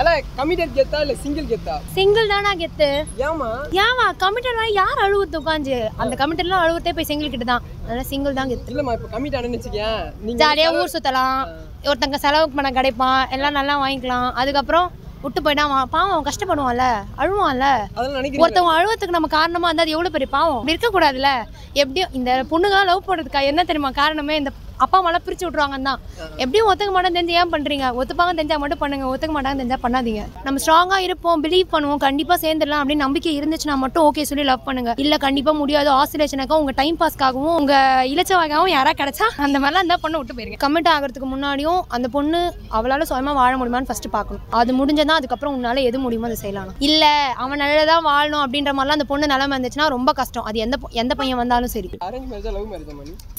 அல்ல கமிட்டட் கெத்தா இல்ல சிங்கிள் கெத்தா? சிங்கிள் தானா கெத்து? ஏமா ஏமா கமிட்டட்லாம் யார் அழுவுறது உட்காந்து? அந்த கமிட்டட்லாம் அழுவுறதே போய் சிங்கிள் கிட்ட தான். அதனால சிங்கிள் தான் கெத்து. இல்லம்மா இப்ப கமிட் ஆனேன்னு வச்சுக்கேன் நீங்க ஜாலியாக ஊர் சுற்றலாம் ஒருத்தங்க செலவுக்கு பணம் கிடைப்பான் எல்லாம் நல்லா வாங்கிக்கலாம். அதுக்கப்புறம் விட்டு போயிட்டான் அவன் பாவம் அவன் கஷ்டப்படுவான்ல அழுவான்ல. ஒருத்தவங்க அழுவத்துக்கு நம்ம காரணமா இருந்தா அது எவ்வளவு பெரிய பாவம்? அப்படி இருக்கக்கூடாதுல்ல எப்படியும் இந்த பொண்ணுங்க லவ் பண்ணுறதுக்கா என்ன தெரியுமா காரணமே? இந்த அப்பா அம்மாலாம் பிரிச்சு விட்ருவாங்கன்னு தான். எப்படியும் ஒத்துக்க மாட்டேன் தெரிஞ்சு ஏன் பண்றீங்க? ஒத்துப்பாங்க தெரிஞ்சா மட்டும் பண்ணுங்க ஒத்துக்க மாட்டாங்க தெரிஞ்சா பண்ணாதீங்க. நம்ம ஸ்ட்ராங்கா இருப்போம் பிலீவ் பண்ணுவோம் கண்டிப்பா சேர்ந்துடலாம் அப்படின்னு நம்பிக்கை இருந்துச்சுன்னா மட்டும் ஓகே சொல்லி லவ் பண்ணுங்க. இல்ல கண்டிப்பா முடியாது ஆசிலேஷனுக்கும் உங்க டைம் பாஸ்க்காகவும் உங்க இலச்சவாகவும் யாரா கிடைச்சா அந்த மாதிரிலாம் இருந்தா பொண்ணு விட்டு போயிருங்க. கமிட் ஆகிறதுக்கு முன்னாடியும் அந்த பொண்ணு அவளால சுயமா வாழ முடியுமான்னு ஃபர்ஸ்ட் பார்க்கணும். அது முடிஞ்சதான் அதுக்கப்புறம் உன்னால எது முடியுமோ அதை செய்யலாம். இல்ல அவன் நல்லதா வாழணும் அப்படின்ற மாதிரிலாம் அந்த பொண்ணு நிலைமை இருந்துச்சுன்னா ரொம்ப கஷ்டம். அது எந்த எந்த பையன் வந்தாலும் சரி.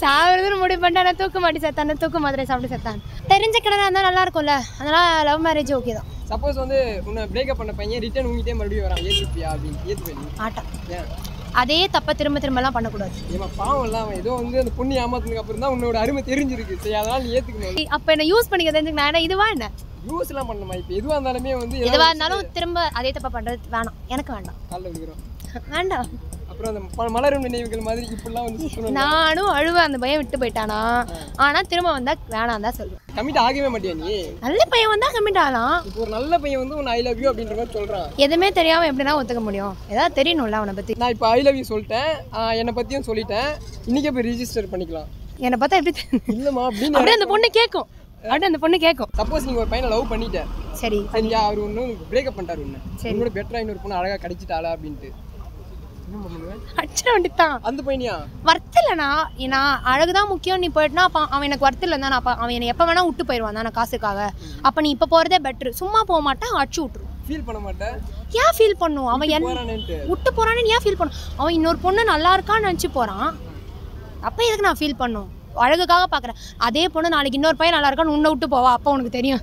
சாவறதுன்னு முடிவு பண்ணிட்டு தூக்கு மாட்டி செத்தான் தூக்கு மாதிரி சாப்பிட்டு செத்தான். தெரிஞ்ச கிணறா இருந்தால் நல்லா இருக்கும்ல. அதனால லவ் மேரேஜ் ஓகே தான். சப்போஸ் வந்து உன்னை பிரேக்கப் பண்ண பையன் ரிட்டர்ன் உங்ககிட்டே மறுபடியும் வரான். ஏத்துப்பியா அப்படின்னு ஏத்துப்பேன் மாட்டான் ஏன்? அதே தப்பை திரும்ப திரும்பலாம் பண்ணக்கூடாது. ஏமா பாவம் இல்ல அவன் ஏதோ வந்து அந்த பொண்ணு ஏமாத்துனதுக்கு அப்புறம் தான் உன்னோட அருமை தெரிஞ்சிருக்கு. சரி அதனால நீ ஏத்துக்கணும். அப்போ என்ன யூஸ் பண்ணிக்க தெரிஞ்சுக்க நான் இதுவா என்ன? யூஸ் எல்லாம் பண்ணணுமா? இப்ப எதுவா இருந்தாலுமே வந்து எதுவா இருந்தாலும் திரும்ப அதே தப்பை பண்றது வேணாம். எனக்கு வேண்டாம். காலில் விழுகிறோம். வேண்டாம். அப்புறம் அந்த மலரும் நினைவுகள் மாதிரி இப்படிலாம் வந்து நானும் அழுவேன் அந்த பையன் விட்டு போயிட்டானா? ஆனா திரும்ப வந்தா வேணாம் தான் சொல்லுவேன். கமிட் ஆகவே மாட்டியா நீ? நல்ல பையன் வந்தா கமிட் ஆகலாம். ஒரு நல்ல பையன் வந்து உன்னை ஐ லவ் யூ அப்படின்ற மாதிரி சொல்றான். எதுவுமே தெரியாம எப்படின்னா ஒத்துக்க முடியும்? ஏதாவது தெரியணும்ல அவனை பத்தி. நான் இப்போ ஐ லவ் யூ சொல்லிட்டேன். என்னை பத்தியும் சொல்லிட்டேன். இன்னைக்கே போய் ரிஜிஸ்டர் பண்ணிக்கலாம். என்னை பார்த்தா எப்படி? இல்லம்மா அப்படின்னு அப்படியே அந்த பொண்ணு கேட்கும் அப்படியே அந்த பொண்ணு கேட்கும் சப்போஸ் நீங்க ஒரு பையனை லவ் பண்ணிட்ட சரி சரியா அவர் ஒன்று பிரேக்கப் பண்ணிட்டாரு ஒன்று சரி. உன்னோட பெட்டரா இன்னொரு பொண்ணு அழகா கிடைச்சிட்டாளா அப்படின்ட்டு. அடிச்சிட வேண்டியதான் அந்த பையனியா? வர்த்தில்லைண்ணா நான் அழகுதான் முக்கியம். நீ போயிட்டுனா அப்போ அவன் எனக்கு வர்த்தில் இருந்தா அப்போ அவன் என்னை எப்போ வேணா விட்டு போயிடுவான் தானே காசுக்காக. அப்போ நீ இப்போ போகிறதே பெட்ரு சும்மா போக மாட்டான் அடிச்சு விட்டுரும். ஃபீல் பண்ண மாட்டேன் ஏன் ஃபீல் பண்ணும்? அவன் என் விட்டு போறான்னு ஏன் ஃபீல் பண்ணும்? அவன் இன்னொரு பொண்ணு நல்லா இருக்கான்னு நினச்சி போகிறான் அப்போ எதுக்கு நான் ஃபீல் பண்ணும்? அழகுக்காக பார்க்குறேன் அதே பொண்ணு நாளைக்கு இன்னொரு பையன் நல்லா இருக்கான்னு உன்னை விட்டு போவா. அப்போ உனக்கு தெரியும்.